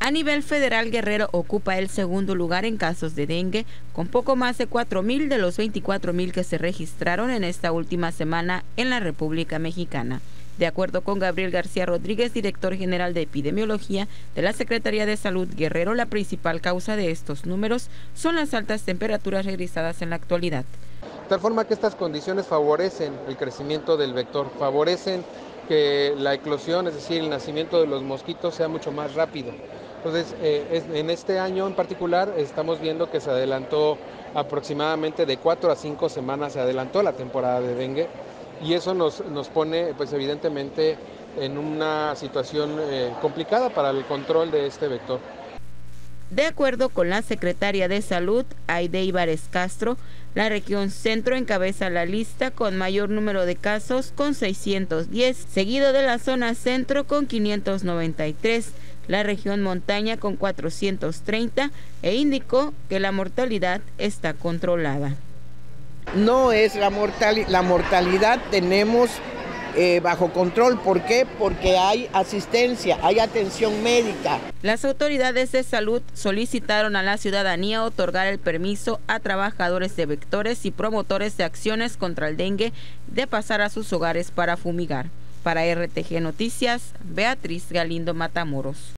A nivel federal, Guerrero ocupa el segundo lugar en casos de dengue, con poco más de 4.000 de los 24.000 que se registraron en esta última semana en la República Mexicana. De acuerdo con Gabriel García Rodríguez, director general de epidemiología de la Secretaría de Salud Guerrero, la principal causa de estos números son las altas temperaturas registradas en la actualidad. De tal forma que estas condiciones favorecen el crecimiento del vector, favorecen que la eclosión, es decir, el nacimiento de los mosquitos sea mucho más rápido. Entonces, eh, en este año en particular estamos viendo que se adelantó aproximadamente de cuatro a cinco semanas, se adelantó la temporada de dengue y eso nos, nos pone, pues evidentemente, en una situación eh, complicada para el control de este vector. De acuerdo con la secretaria de Salud, Aide Ibares Castro, la región centro encabeza la lista con mayor número de casos con 610, seguido de la zona centro con 593, la región montaña con 430 e indicó que la mortalidad está controlada. No es la, mortalidad, la mortalidad tenemos eh, bajo control. ¿Por qué? Porque hay asistencia, hay atención médica. Las autoridades de salud solicitaron a la ciudadanía otorgar el permiso a trabajadores de vectores y promotores de acciones contra el dengue de pasar a sus hogares para fumigar. Para RTG Noticias, Beatriz Galindo Matamoros.